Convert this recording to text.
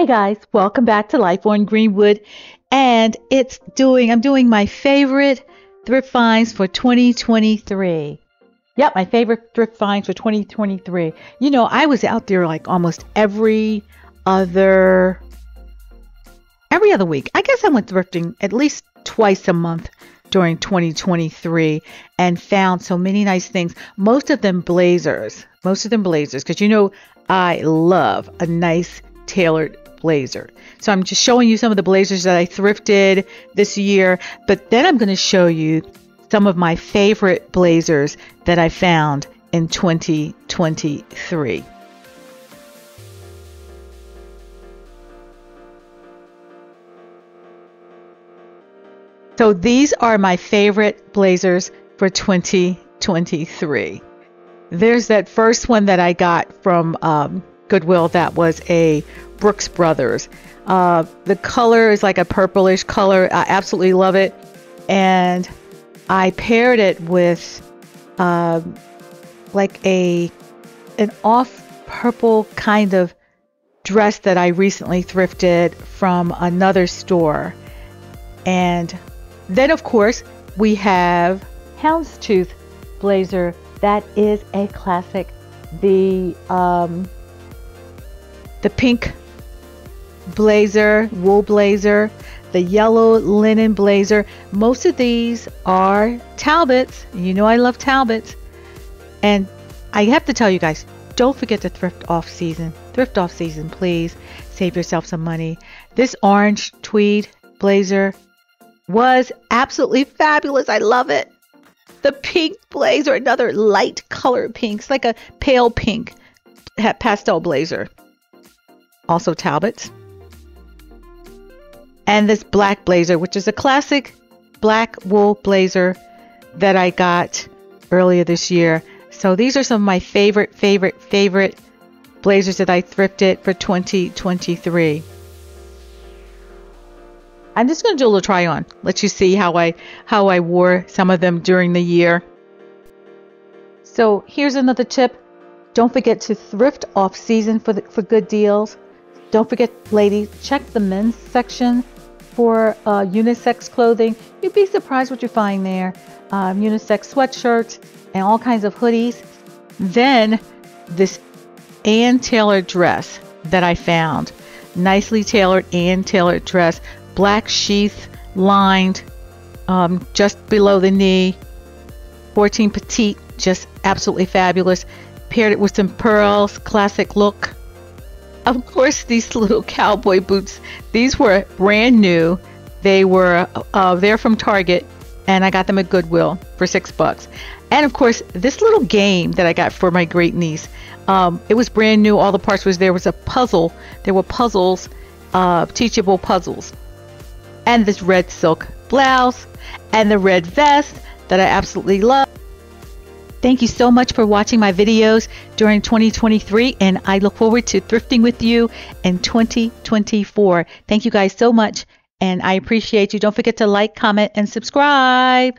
Hey guys, welcome back to Life on Greenwood. And it's doing, I'm doing my favorite thrift finds for 2023. Yep, my favorite thrift finds for 2023. You know, I was out there like almost every other every other week. I guess I went thrifting at least twice a month during 2023 and found so many nice things. Most of them blazers. Most of them blazers because you know I love a nice tailored blazer. So I'm just showing you some of the blazers that I thrifted this year, but then I'm going to show you some of my favorite blazers that I found in 2023. So these are my favorite blazers for 2023. There's that first one that I got from um, Goodwill that was a Brooks Brothers. Uh, the color is like a purplish color. I absolutely love it. And I paired it with uh, like a an off purple kind of dress that I recently thrifted from another store. And then, of course, we have Houndstooth blazer. That is a classic. The um, the pink blazer, wool blazer, the yellow linen blazer. Most of these are Talbots. You know I love Talbots. And I have to tell you guys, don't forget to thrift off season. Thrift off season, please. Save yourself some money. This orange tweed blazer was absolutely fabulous. I love it. The pink blazer, another light color pink. It's like a pale pink pastel blazer. Also Talbots. And this black blazer, which is a classic black wool blazer that I got earlier this year. So these are some of my favorite, favorite, favorite blazers that I thrifted for 2023. I'm just going to do a little try on. Let you see how I how I wore some of them during the year. So here's another tip. Don't forget to thrift off season for the, for good deals. Don't forget, ladies, check the men's section for uh, unisex clothing. You'd be surprised what you find there. Um, unisex sweatshirts and all kinds of hoodies. Then this Ann Taylor dress that I found. Nicely tailored Ann Taylor dress black sheath lined um, just below the knee. 14 petite, just absolutely fabulous. Paired it with some pearls, classic look. Of course, these little cowboy boots, these were brand new. They were, uh, they're from Target, and I got them at Goodwill for six bucks. And of course, this little game that I got for my great niece, um, it was brand new. All the parts was there was a puzzle. There were puzzles, uh, teachable puzzles and this red silk blouse and the red vest that I absolutely love. Thank you so much for watching my videos during 2023 and I look forward to thrifting with you in 2024. Thank you guys so much and I appreciate you. Don't forget to like, comment, and subscribe.